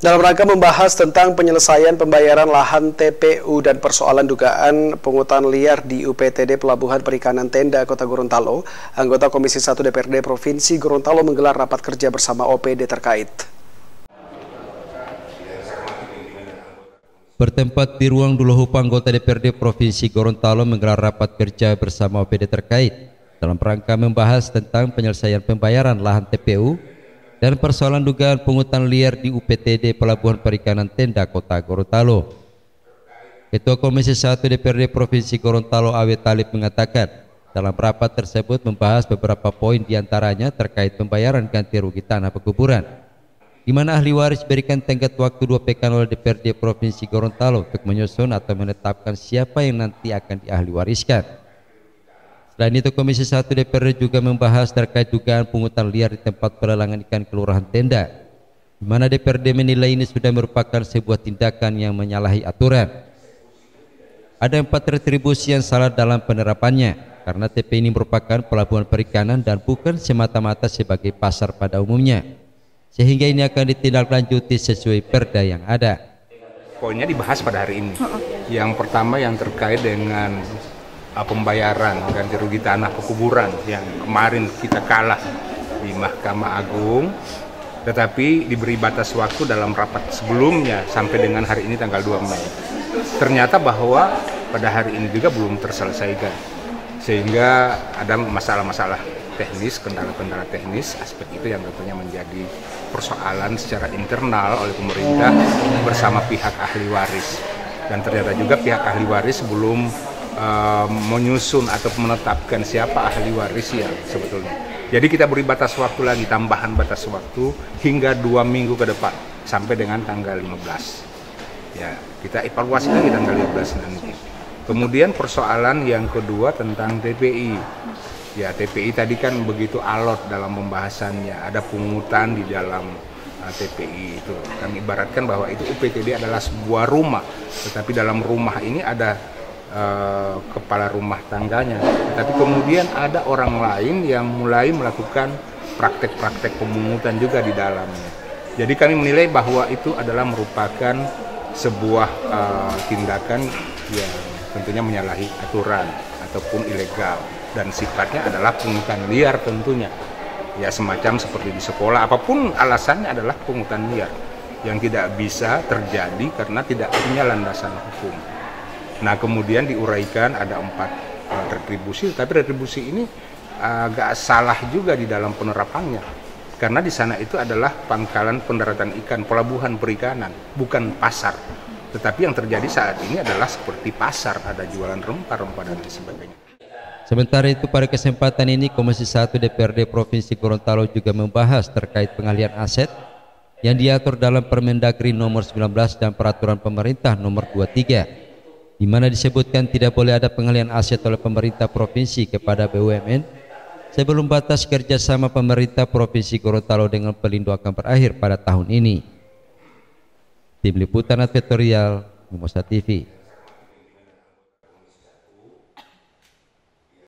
Dalam rangka membahas tentang penyelesaian pembayaran lahan TPU dan persoalan dugaan pungutan liar di UPTD Pelabuhan Perikanan Tenda Kota Gorontalo, anggota Komisi 1 DPRD Provinsi Gorontalo menggelar rapat kerja bersama OPD terkait. Bertempat di ruang Duluhupa anggota DPRD Provinsi Gorontalo menggelar rapat kerja bersama OPD terkait dalam rangka membahas tentang penyelesaian pembayaran lahan TPU dan persoalan dugaan pungutan liar di UPTD Pelabuhan Perikanan Tenda Kota Gorontalo. Ketua Komisi 1 DPRD Provinsi Gorontalo Awe Talib mengatakan, dalam rapat tersebut membahas beberapa poin di antaranya terkait pembayaran ganti rugi tanah pekuburan, di mana ahli waris berikan tenggat waktu dua pekan oleh DPRD Provinsi Gorontalo untuk menyusun atau menetapkan siapa yang nanti akan diahli wariskan. Selain itu Komisi 1 DPR juga membahas terkait dugaan pungutan liar di tempat pelelangan ikan Kelurahan Tenda, di mana DPRD menilai ini sudah merupakan sebuah tindakan yang menyalahi aturan. Ada empat retribusi yang salah dalam penerapannya, karena TP ini merupakan pelabuhan perikanan dan bukan semata-mata sebagai pasar pada umumnya, sehingga ini akan ditindaklanjuti sesuai perda yang ada. Poinnya dibahas pada hari ini. Yang pertama yang terkait dengan uh, pembayaran ganti rugi tanah pekuburan yang kemarin kita kalah di Mahkamah Agung tetapi diberi batas waktu dalam rapat sebelumnya sampai dengan hari ini tanggal 2 Mei. Ternyata bahwa pada hari ini juga belum terselesaikan. Sehingga ada masalah-masalah teknis, kendala-kendala teknis, aspek itu yang tentunya menjadi persoalan secara internal oleh pemerintah bersama pihak ahli waris. Dan ternyata juga pihak ahli waris belum uh, menyusun atau menetapkan siapa ahli waris yang sebetulnya. Jadi kita beri batas waktu lagi, tambahan batas waktu hingga dua minggu ke depan sampai dengan tanggal 15. Ya, kita evaluasi lagi tanggal 15 nanti. Kemudian persoalan yang kedua tentang TPI. Ya, TPI tadi kan begitu alot dalam pembahasannya, ada pungutan di dalam uh, TPI itu. Kami ibaratkan bahwa itu UPTD adalah sebuah rumah, tetapi dalam rumah ini ada uh, kepala rumah tangganya. Tapi kemudian ada orang lain yang mulai melakukan praktek-praktek pemungutan juga di dalamnya. Jadi kami menilai bahwa itu adalah merupakan sebuah uh, tindakan yang tentunya menyalahi aturan ataupun ilegal dan sifatnya adalah pungutan liar tentunya. Ya semacam seperti di sekolah apa pun alasannya adalah pungutan liar yang tidak bisa terjadi karena tidak punya landasan hukum. Nah kemudian diuraikan ada empat uh, retribusi, tapi retribusi ini agak salah juga di dalam penerapannya. Karena di sana itu adalah pangkalan pendaratan ikan, pelabuhan perikanan, bukan pasar. Tetapi yang terjadi saat ini adalah seperti pasar, ada jualan rempah-rempah dan sebagainya. Sementara itu pada kesempatan ini Komisi 1 DPRD Provinsi Gorontalo juga membahas terkait pengalihan aset yang diatur dalam Permendagri nomor 19 dan peraturan pemerintah nomor 23 di mana disebutkan tidak boleh ada pengalihan aset oleh pemerintah provinsi kepada BUMN sebelum batas kerjasama pemerintah provinsi Gorontalo dengan Pelindo akan berakhir pada tahun ini. Tim Liputan Advertorial, Mumosa TV.